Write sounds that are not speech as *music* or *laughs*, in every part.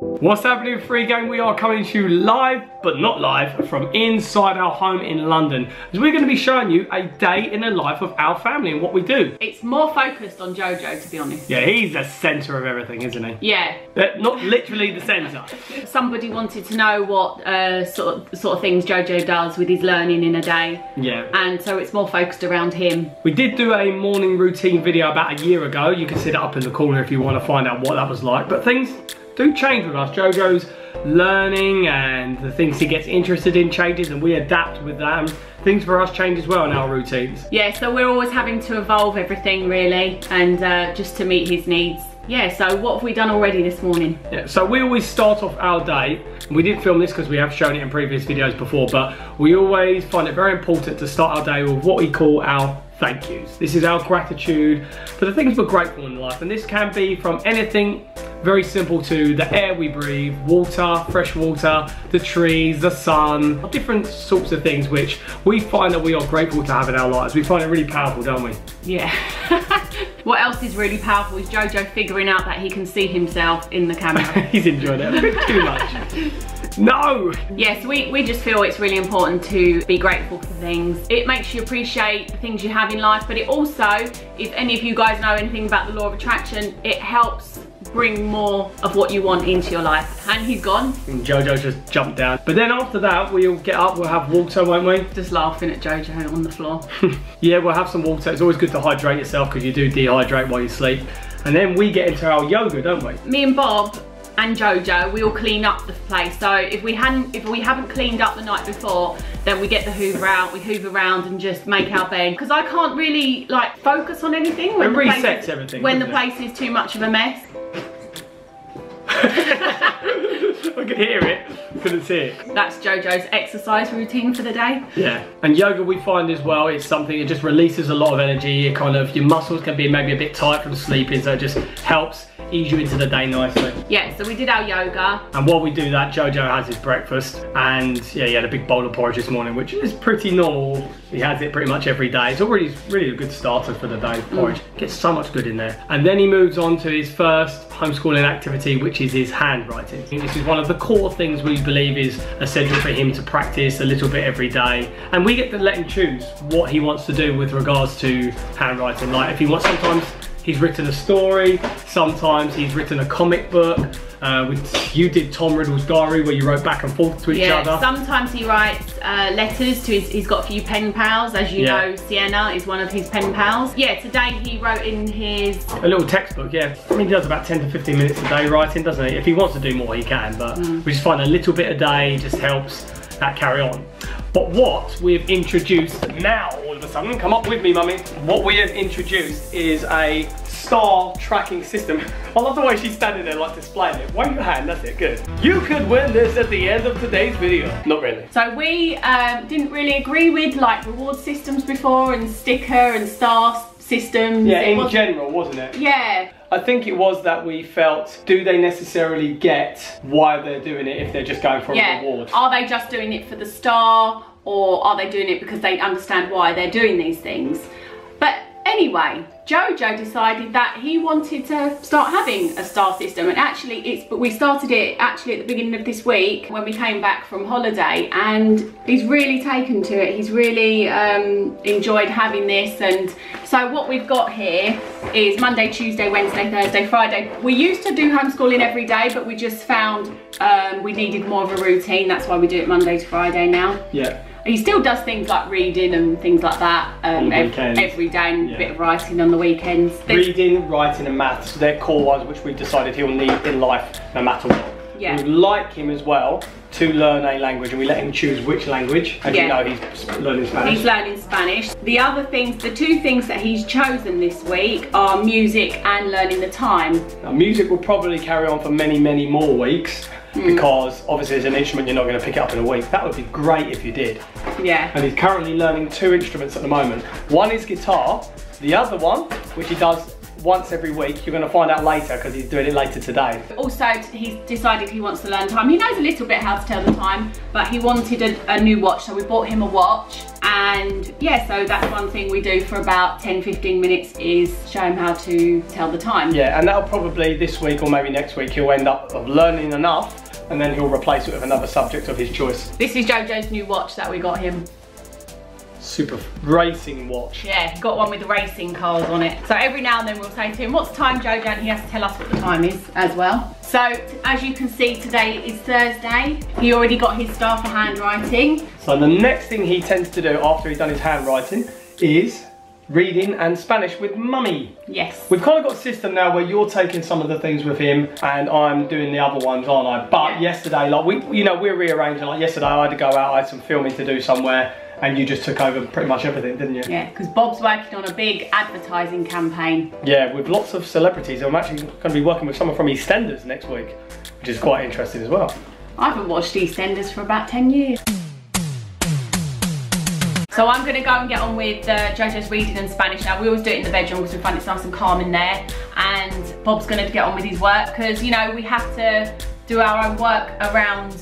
What's happening Free Gang? We are coming to you live, but not live, from inside our home in London. As we're going to be showing you a day in the life of our family and what we do. It's more focused on Jojo, to be honest. Yeah, he's the centre of everything, isn't he? Yeah. But not literally the centre. *laughs* Somebody wanted to know what uh, sort, of, sort of things Jojo does with his learning in a day. Yeah. And so it's more focused around him. We did do a morning routine video about a year ago. You can see up in the corner if you want to find out what that was like. But things do change with us. Jojo's learning and the things he gets interested in changes and we adapt with that. And things for us change as well in our routines. Yeah, so we're always having to evolve everything really and uh, just to meet his needs. Yeah, so what have we done already this morning? Yeah, so we always start off our day, we didn't film this because we have shown it in previous videos before, but we always find it very important to start our day with what we call our thank yous. This is our gratitude for the things we're grateful in life, and this can be from anything very simple to the air we breathe, water, fresh water, the trees, the sun, different sorts of things which we find that we are grateful to have in our lives. We find it really powerful, don't we? Yeah. *laughs* what else is really powerful is Jojo figuring out that he can see himself in the camera. *laughs* He's enjoyed it a bit too much. *laughs* No! Yes, we, we just feel it's really important to be grateful for things. It makes you appreciate the things you have in life, but it also, if any of you guys know anything about the law of attraction, it helps bring more of what you want into your life. And he's gone. And Jojo just jumped down. But then after that, we'll get up, we'll have water, won't we? Just laughing at Jojo on the floor. *laughs* yeah, we'll have some water. It's always good to hydrate yourself because you do dehydrate while you sleep. And then we get into our yoga, don't we? Me and Bob and Jojo, we all clean up the place. So if we hadn't, if we haven't cleaned up the night before, then we get the hoover out, we hoover around and just make our bed. Because I can't really like focus on anything when it the resets place is, everything. When the it? place is too much of a mess. *laughs* I could hear it, couldn't see it. That's Jojo's exercise routine for the day. Yeah, and yoga we find as well is something, it just releases a lot of energy. It kind of, your muscles can be maybe a bit tight from sleeping, so it just helps ease you into the day nicely. Yeah, so we did our yoga. And while we do that, Jojo has his breakfast. And yeah, he had a big bowl of porridge this morning, which is pretty normal. He has it pretty much every day. It's already really a good starter for the day, porridge. Mm. Gets so much good in there. And then he moves on to his first homeschooling activity, which is his handwriting. This is one of the core things we believe is essential for him to practice a little bit every day. And we get to let him choose what he wants to do with regards to handwriting. Like if he wants sometimes He's written a story, sometimes he's written a comic book. Uh, with, you did Tom Riddle's diary where you wrote back and forth to each yeah, other. Sometimes he writes uh, letters to his, he's got a few pen pals. As you yeah. know, Sienna is one of his pen pals. Yeah, today he wrote in his... A little textbook, yeah. I mean, he does about 10 to 15 minutes a day writing, doesn't he? If he wants to do more, he can, but mm. we just find a little bit a day just helps that carry on. But what we've introduced now, all of a sudden, come up with me, mummy. What we have introduced is a star tracking system. *laughs* I love the way she's standing there like displaying it. Wave your hand, that's it, good. You could win this at the end of today's video. Not really. So we um, didn't really agree with like reward systems before and sticker and star systems. Yeah, in general, wasn't it? Yeah. I think it was that we felt, do they necessarily get why they're doing it if they're just going for yeah. a reward? Are they just doing it for the star or are they doing it because they understand why they're doing these things? Anyway, Jojo decided that he wanted to start having a star system and actually it's but we started it actually at the beginning of this week when we came back from holiday and he's really taken to it. He's really um, enjoyed having this and so what we've got here is Monday Tuesday Wednesday Thursday Friday. We used to do homeschooling every day but we just found um, we needed more of a routine. That's why we do it Monday to Friday now. Yeah he still does things like reading and things like that um, every, every day and yeah. a bit of writing on the weekends. There's reading, writing and maths, they're core ones which we decided he'll need in life no matter what. Yeah. We would like him as well to learn a language and we let him choose which language. As yeah. you know, he's learning Spanish. He's learning Spanish. The other things, the two things that he's chosen this week are music and learning the time. Now, music will probably carry on for many, many more weeks mm. because obviously it's an instrument you're not going to pick it up in a week. That would be great if you did. Yeah. And he's currently learning two instruments at the moment. One is guitar, the other one, which he does once every week. You're going to find out later because he's doing it later today. Also, he's decided he wants to learn time. He knows a little bit how to tell the time, but he wanted a, a new watch, so we bought him a watch. And yeah, so that's one thing we do for about 10, 15 minutes is show him how to tell the time. Yeah, and that'll probably this week or maybe next week he'll end up of learning enough and then he'll replace it with another subject of his choice. This is Jojo's new watch that we got him. Super racing watch. Yeah, he got one with racing cars on it. So every now and then we'll say to him, what's time Jojo? And he has to tell us what the time is as well. So as you can see, today is Thursday. He already got his star for handwriting. So the next thing he tends to do after he's done his handwriting is reading and Spanish with mummy. Yes. We've kind of got a system now where you're taking some of the things with him and I'm doing the other ones, aren't I? But Yeah. yesterday, like we, you know, we're rearranging. Like yesterday, I had to go out. I had some filming to do somewhere, and you just took over pretty much everything, didn't you? Yeah, because Bob's working on a big advertising campaign. Yeah, with lots of celebrities. I'm actually going to be working with someone from EastEnders next week, which is quite interesting as well. I haven't watched EastEnders for about 10 years. So I'm gonna go and get on with uh, Jojo's reading in Spanish now. We always do it in the bedroom because we find it's nice and calm in there. And Bob's gonna get on with his work because, you know, we have to do our own work around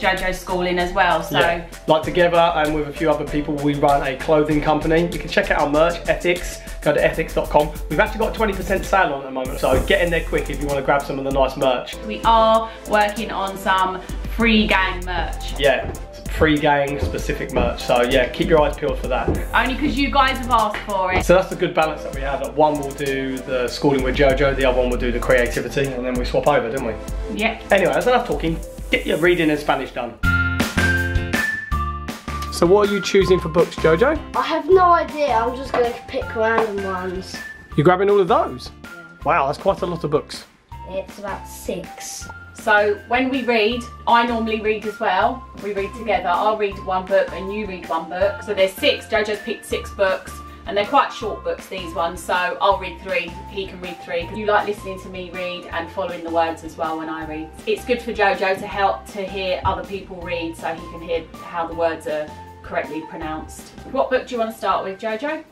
Jojo's schooling as well. So Yeah. Like together and with a few other people, we run a clothing company. You can check out our merch, Ethcs. Go to ethcs.com. We've actually got 20% sale on at the moment, so get in there quick if you want to grab some of the nice merch. we are working on some free gang merch. Yeah, free gang specific merch. So yeah, keep your eyes peeled for that. Only because you guys have asked for it. So that's the good balance that we have. That one will do the schooling with Jojo, the other one will do the creativity, and then we swap over, don't we? Yeah. Anyway, that's enough talking. Get your reading in Spanish done. So what are you choosing for books, Jojo? I have no idea. I'm just going to pick random ones. You're grabbing all of those? Wow, that's quite a lot of books. It's about six. So when we read, I normally read as well. We read together. I'll read one book and you read one book. So there's six. Jojo's picked six books. And they're quite short books, these ones, so I'll read three, he can read three. You like listening to me read and following the words as well when I read. It's good for Jojo to help to hear other people read so he can hear how the words are correctly pronounced. What book do you want to start with, Jojo?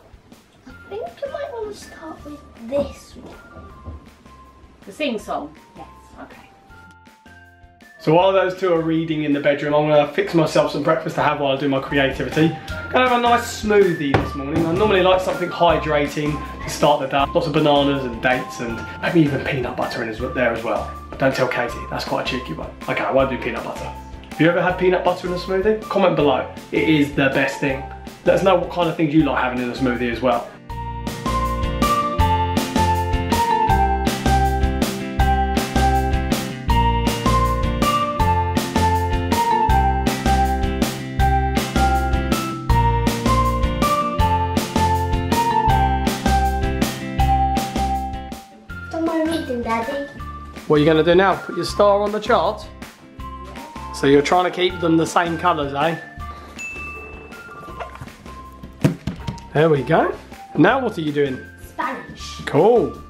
I think I might want to start with this one. The sing song? Yes. Okay. So while those two are reading in the bedroom, I'm gonna fix myself some breakfast to have while I do my creativity. Gonna have a nice smoothie this morning. I normally like something hydrating to start the day. Lots of bananas and dates and maybe even peanut butter in there as well. But don't tell Katie, that's quite a cheeky one. Okay, I won't do peanut butter. Have you ever had peanut butter in a smoothie? Comment below. It is the best thing. Let us know what kind of things you like having in a smoothie as well. What are you gonna do now? Put your star on the chart? So you're trying to keep them the same colours, eh? There we go. Now what are you doing? Spanish. Cool.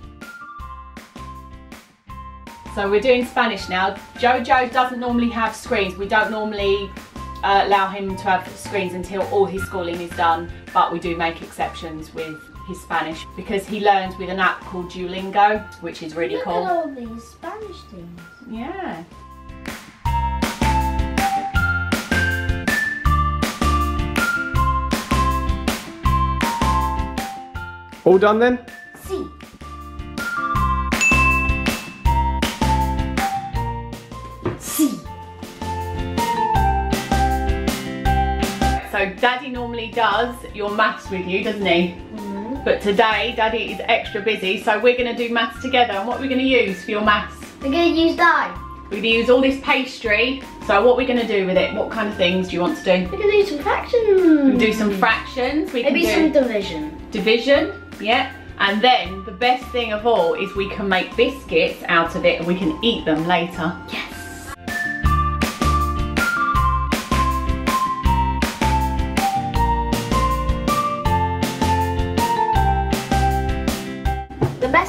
So we're doing Spanish now. Jojo doesn't normally have screens. We don't normally uh, allow him to have screens until all his schooling is done, but we do make exceptions with his Spanish because he learns with an app called Duolingo, which is really Look at cool. all these Spanish things. Yeah. All done then? See. See. So Daddy normally does your maths with you, doesn't he? But today Daddy is extra busy, so we're going to do maths together. And what are we going to use for your maths? We're going to use die. We're going to use all this pastry. So what are we going to do with it? What kind of things do you want to do? We're going to do some fractions. do some fractions. We Maybe some division. division. Yeah. And then the best thing of all is we can make biscuits out of it and we can eat them later. Yes.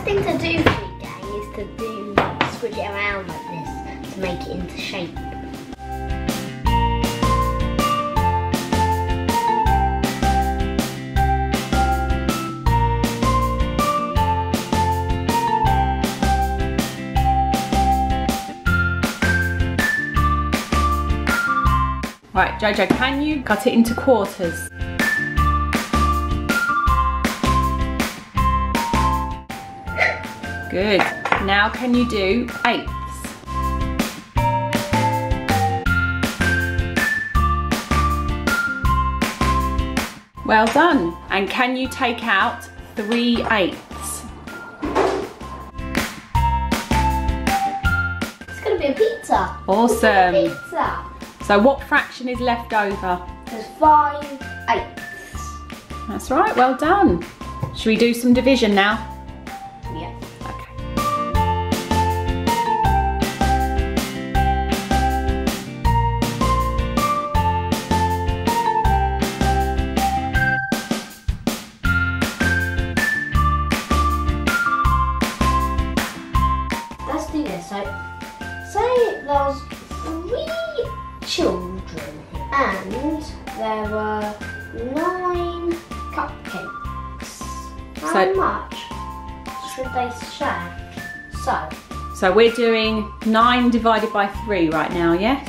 thing to do for gang, is to do squish it around like this to make it into shape. Right, Jojo, can you cut it into quarters? Good. Now can you do eighths? Well done. And can you take out three eighths? It's gonna be a pizza. Awesome. Pizza. So what fraction is left over? There's five eighths. That's right, well done. Should we do some division now? So, we're doing nine divided by three right now, yes?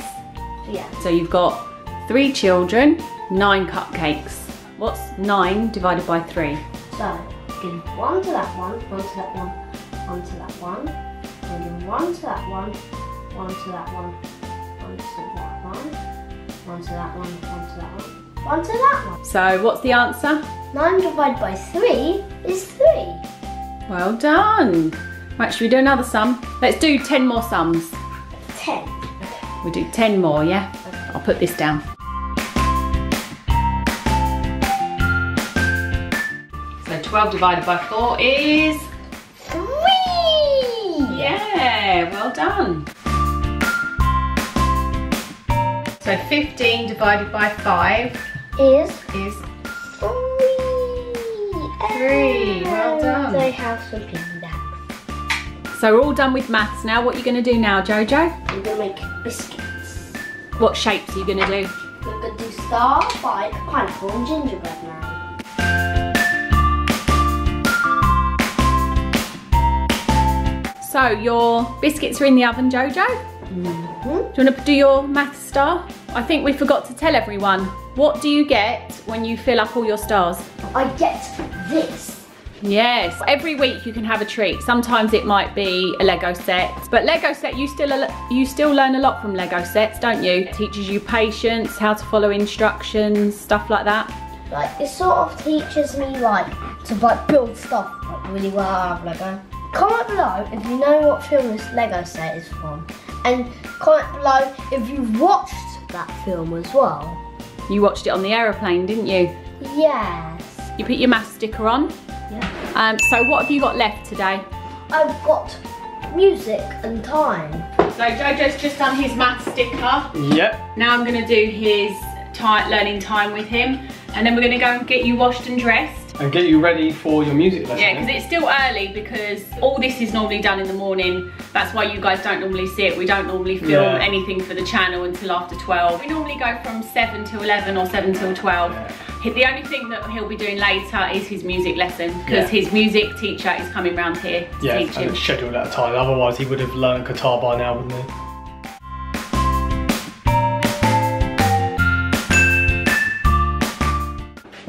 yeah. So you've got three children, nine cupcakes. What's nine divided by three? So, give one to that one, one to that one, one to that one, and give one to that one, one to that one, one to that one, one to that one, one to that one, one to that one. So what's the answer? 9 divided by 3 is 3. Well done. Right, should we do another sum? Let's do 10 more sums. 10. We'll do 10 more, yeah? I'll put this down. So 12 divided by 4 is... 3! Yeah, well done. So 15 divided by 5 Is is 3. Three, well done. They have some piggybacks. So we're all done with maths now. What are you going to do now, Jojo? We're going to make biscuits. What shapes are you going to do? We're going to do star, bike, pineapple, and gingerbread man. So your biscuits are in the oven, Jojo. Mm-hmm. Do you want to do your maths star? I think we forgot to tell everyone. What do you get when you fill up all your stars? I get this. Yes, every week you can have a treat. Sometimes it might be a Lego set, but Lego set you still you still learn a lot from Lego sets, don't you? It teaches you patience, how to follow instructions, stuff like that. Like, it sort of teaches me, like, to, like, build stuff, like, really well out of Lego. Comment below if you know what film this Lego set is from. And comment below if you've watched that film as well. You watched it on the aeroplane, didn't you? Yes. You put your math sticker on. Yeah. Um, so what have you got left today? I've got music and time. So Jojo's just done his math sticker. Yep. Now I'm going to do his ti learning time with him. And then we're going to go and get you washed and dressed. And get you ready for your music lesson. Yeah, because eh? it's still early because all this is normally done in the morning. That's why you guys don't normally see it. We don't normally film Yeah. anything for the channel until after 12. We normally go from 7 to 11 or 7 till 12. Yeah. The only thing that he'll be doing later is his music lesson because Yeah. his music teacher is coming round here to yeah, teach and him. it's scheduled at a time. Otherwise, he would have learned guitar by now, wouldn't he?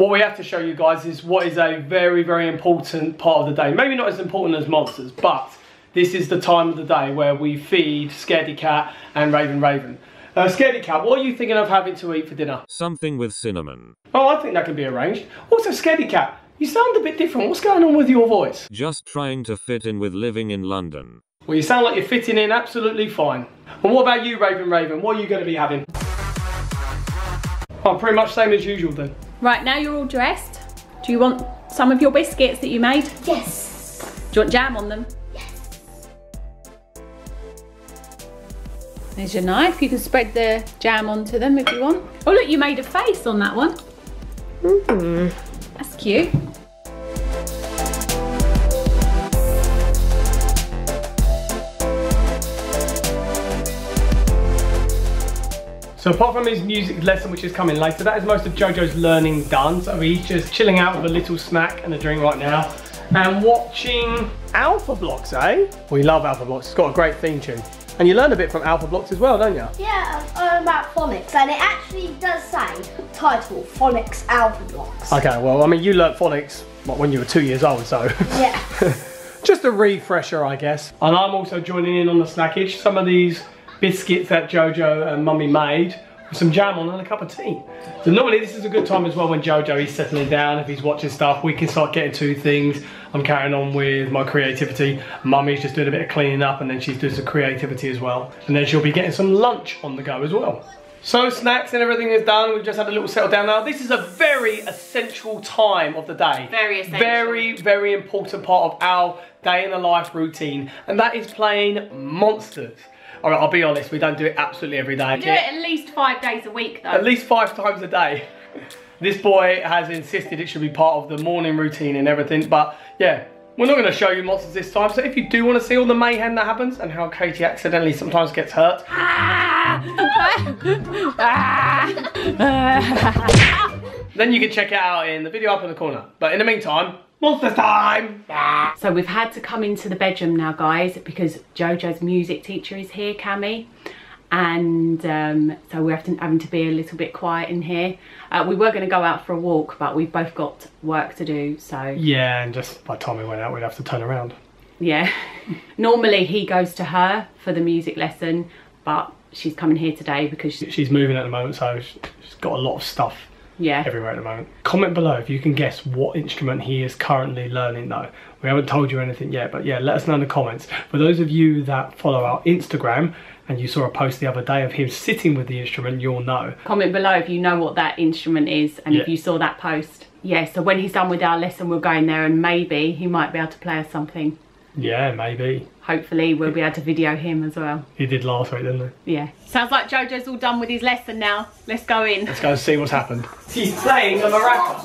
What we have to show you guys is what is a very, very important part of the day. Maybe not as important as monsters, but this is the time of the day where we feed Scaredy Cat and Raven Raven. Uh, Scaredy Cat, what are you thinking of having to eat for dinner? Something with cinnamon. Oh, I think that can be arranged. Also, Scaredy Cat, you sound a bit different. What's going on with your voice? Just trying to fit in with living in London. Well, you sound like you're fitting in absolutely fine. And what about you, Raven Raven? What are you going to be having? I'm oh, pretty much same as usual then. Right, now you're all dressed. Do you want some of your biscuits that you made? Yes. Do you want jam on them? Yes. There's your knife. You can spread the jam onto them if you want. Oh look, you made a face on that one. Mm. That's cute. So apart from his music lesson, which is coming later, that is most of Jojo's learning done. So he's just chilling out with a little snack and a drink right now. And watching Alphablocks, eh? We love Alphablocks. It's got a great theme tune. And you learn a bit from Alphablocks as well, don't you? Yeah, um, about phonics, and it actually does say title phonics Alphablocks. Okay, well, I mean, you learnt phonics what, when you were two years old, so. Yeah. *laughs* Just a refresher, I guess. And I'm also joining in on the snackage. Some of these biscuits that Jojo and Mummy made with some jam on and a cup of tea. So normally this is a good time as well when Jojo is settling down, if he's watching stuff, we can start getting to things. I'm carrying on with my creativity. Mummy's just doing a bit of cleaning up and then she's doing some creativity as well. And then she'll be getting some lunch on the go as well. So snacks and everything is done. We've just had a little settle down now. This is a very essential time of the day. Very essential. Very, very important part of our day in the life routine. And that is playing monsters. All right, I'll be honest, we don't do it absolutely every day. Do it at least five days a week though. At least five times a day. This boy has insisted it should be part of the morning routine and everything. But yeah, we're not going to show you monsters this time. So if you do want to see all the mayhem that happens and how Katie accidentally sometimes gets hurt, *laughs* then you can check it out in the video up in the corner. But in the meantime, monsters time! So we've had to come into the bedroom now, guys, because Jojo's music teacher is here, Cami. And um, so we're having, having to be a little bit quiet in here. Uh, we were going to go out for a walk, but we've both got work to do. So Yeah, and just by the time we went out, we'd have to turn around. yeah. *laughs* Normally he goes to her for the music lesson, but she's coming here today because, She's moving at the moment, so she's got a lot of stuff yeah. everywhere at the moment. Comment below if you can guess what instrument he is currently learning though. We haven't told you anything yet, but yeah, let us know in the comments. For those of you that follow our Instagram and you saw a post the other day of him sitting with the instrument, you'll know. Comment below if you know what that instrument is and if you saw that post. Yeah, so when he's done with our lesson, we'll go in there and maybe he might be able to play us something. Yeah, maybe. Hopefully we'll be able to video him as well. He did last week, didn't he? Yeah. Sounds like Jojo's all done with his lesson now. Let's go in. Let's go and see what's happened. He's playing a maraca.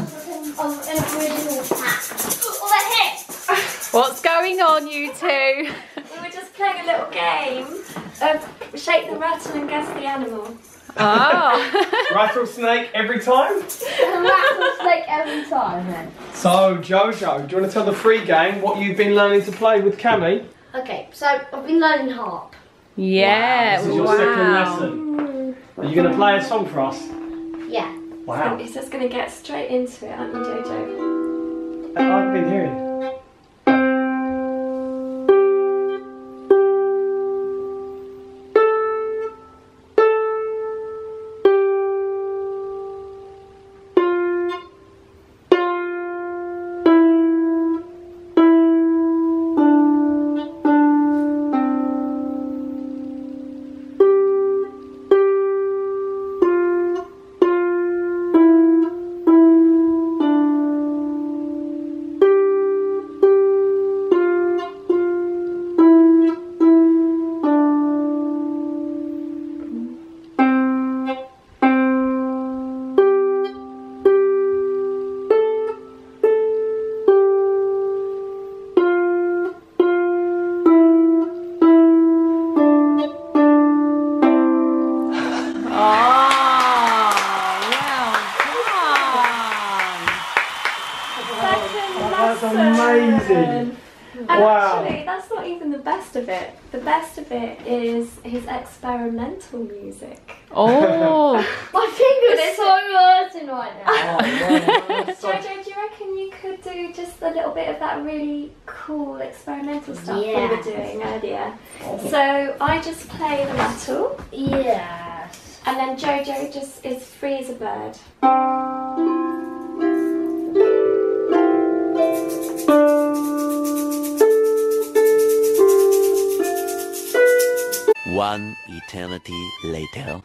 Of original pack. What the heck? What's going on, you two? We were just playing a little game of shake the rattle and guess the animal. Ah. *laughs* Oh. Rattlesnake every time? Rattlesnake every time then. So, Jojo, do you want to tell the free gang what you've been learning to play with Cami? Okay, so I've been learning harp. yeah. This is your second lesson. Are you going to play a song for us? Yeah. Wow. He's just going to get straight into it, aren't you, Jojo? I've been hearing. Experimental music. Oh. *laughs* My finger's are so hurting right now. *laughs* Jojo, do you reckon you could do just a little bit of that really cool experimental stuff yeah. we Yeah. were doing earlier? So I just play the rattle, yes. and then Jojo just is free as a bird. One eternity later.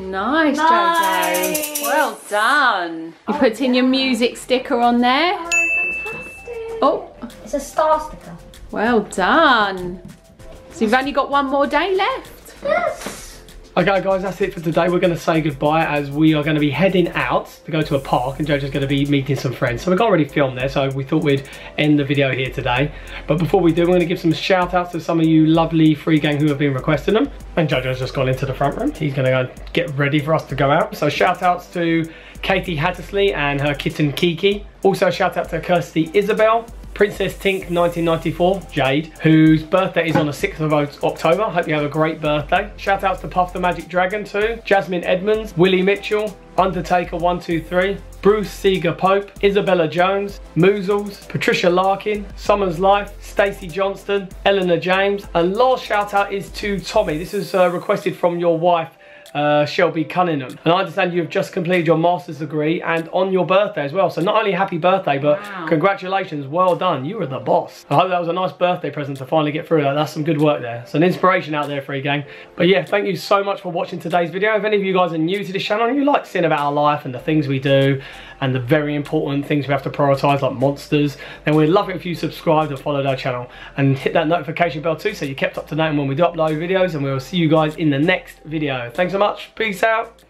Nice, Nice. Jojo. Well done. You put in your music sticker on there. Oh, fantastic! Oh, It's a star sticker. well done. So you've only got one more day left. Yes. Okay, guys, that's it for today. We're going to say goodbye as we are going to be heading out to go to a park, and Jojo's going to be meeting some friends. So we can't really film there, so we thought we'd end the video here today. But before we do, we're going to give some shout outs to some of you lovely free gang who have been requesting them. And Jojo's just gone into the front room. He's going to go get ready for us to go out. So shout outs to Katie Hattersley and her kitten Kiki. Also shout out to Kirsty Isabel, Princess Tink 1994, Jade, whose birthday is on the 6th of October. Hope you have a great birthday. Shout outs to Puff the Magic Dragon too, Jasmine Edmonds, Willie Mitchell, Undertaker 123, Bruce Seeger Pope, Isabella Jones, Moozles, Patricia Larkin, Summers Life, Stacey Johnston, Eleanor James, and last shout out is to Tommy. This is uh, requested from your wife uh, Shelby Cunningham. And I understand you've just completed your master's degree and on your birthday as well. So not only happy birthday, but wow. congratulations, well done. You were the boss. I hope that was a nice birthday present to finally get through that. That's some good work there. It's an inspiration out there for you gang. But yeah, thank you so much for watching today's video. If any of you guys are new to this channel and you like seeing about our life and the things we do and the very important things we have to prioritize like monsters, then we'd love it if you subscribed and followed our channel and hit that notification bell too so you're kept up to date when we do upload videos and we'll see you guys in the next video. Thanks so much. Peace out.